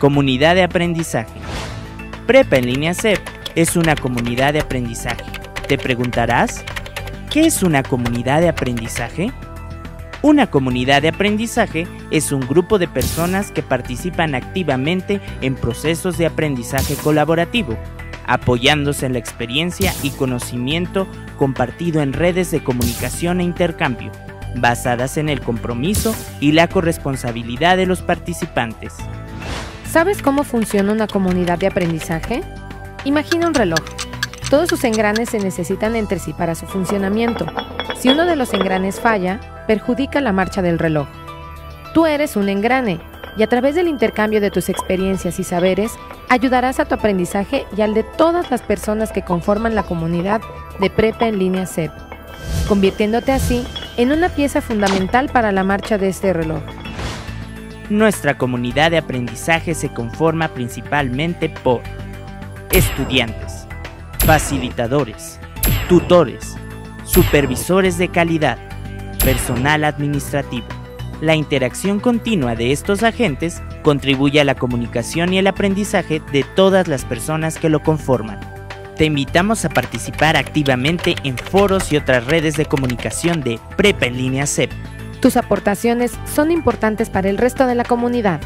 Comunidad de aprendizaje. Prepa en línea CEP es una comunidad de aprendizaje. Te preguntarás, ¿qué es una comunidad de aprendizaje? Una comunidad de aprendizaje es un grupo de personas que participan activamente en procesos de aprendizaje colaborativo, apoyándose en la experiencia y conocimiento compartido en redes de comunicación e intercambio, basadas en el compromiso y la corresponsabilidad de los participantes. ¿Sabes cómo funciona una comunidad de aprendizaje? Imagina un reloj. Todos sus engranes se necesitan entre sí para su funcionamiento. Si uno de los engranes falla, perjudica la marcha del reloj. Tú eres un engrane y a través del intercambio de tus experiencias y saberes ayudarás a tu aprendizaje y al de todas las personas que conforman la comunidad de Prepa en línea CEP, convirtiéndote así en una pieza fundamental para la marcha de este reloj. Nuestra comunidad de aprendizaje se conforma principalmente por estudiantes, facilitadores, tutores, supervisores de calidad, personal administrativo. La interacción continua de estos agentes contribuye a la comunicación y el aprendizaje de todas las personas que lo conforman. Te invitamos a participar activamente en foros y otras redes de comunicación de Prepa en línea CEP tus aportaciones son importantes para el resto de la comunidad.